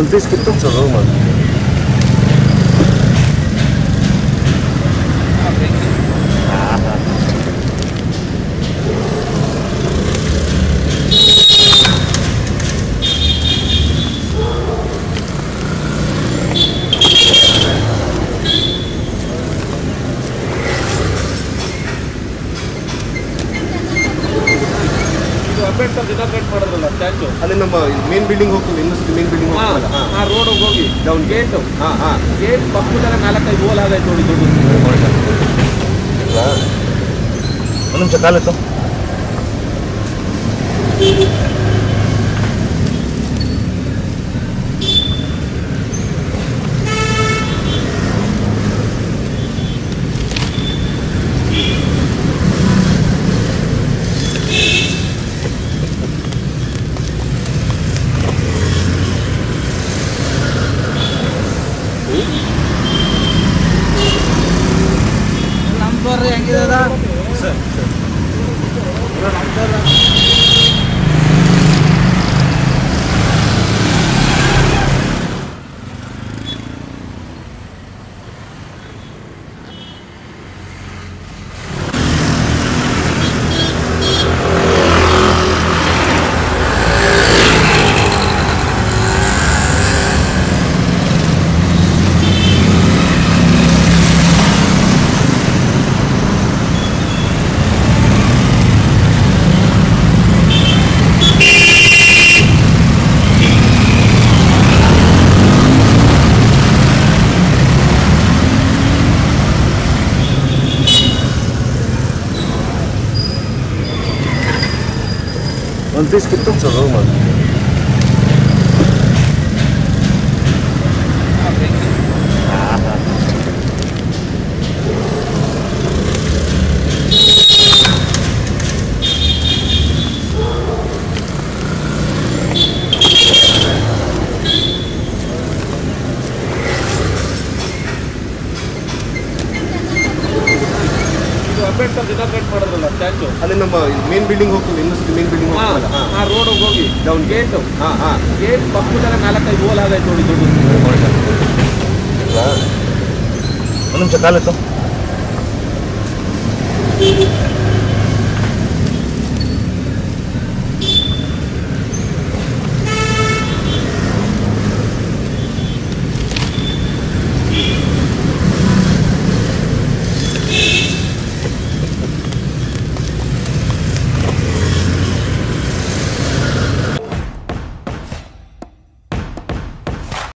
Английский тоже роман. ಅಂಬೇಡ್ಕರ್ ಮಾಡಿದ್ರಲ್ಲ ಸ್ಟ್ಯಾಚು ಅಲ್ಲಿ ನಮ್ಮ ಮೇನ್ ಬಿಲ್ಡಿಂಗ್ ಹೋಗ್ತದೆ ಇನ್ನೊಂದು ಮೇನ್ ಬಿಲ್ಡಿಂಗ್ ಆ ರೋಡ್ ಹೋಗಿ ಡೌನ್ ಗೇಟ್ ಹಾಂ ಹಾಂ. ಗೇಟ್ ಪಕ್ಕದಲ್ಲ ನಾಲ್ಕೈದು ಹೋಲ್ ಆಗೈತೆ ನೋಡಿ ದೊಡ್ಡ. ಒಂದು ನಿಮಿಷ ಕಾಲಿತ್ತು 记得吗是是。我呢 Não disse que estou a Ambedkar ಮಾಡಿದ್ರಲ್ಲ ಸ್ಟ್ಯಾಚು ಅಲ್ಲಿ ನಮ್ಮ ಮೇನ್ ಬಿಲ್ಡಿಂಗ್ ಹೋಗ್ತದೆ ಇನ್ನೊಂದು ಮೇನ್ ಬಿಲ್ಡಿಂಗ್ ಆ ರೋಡ್ ಹೋಗಿ ಡೌನ್ ಗೇಟ್ ಹಾಂ ಹಾಂ. ಗೇಟ್ ಪಕ್ಕದಲ್ಲ ನಾಲ್ಕೈದು ಹೋಲ್ ಆಗೈತೆ ನೋಡಿ ದೊಡ್ಡ. ಒಂದು ನಿಮಿಷ ಕಾಲಿತ್ತು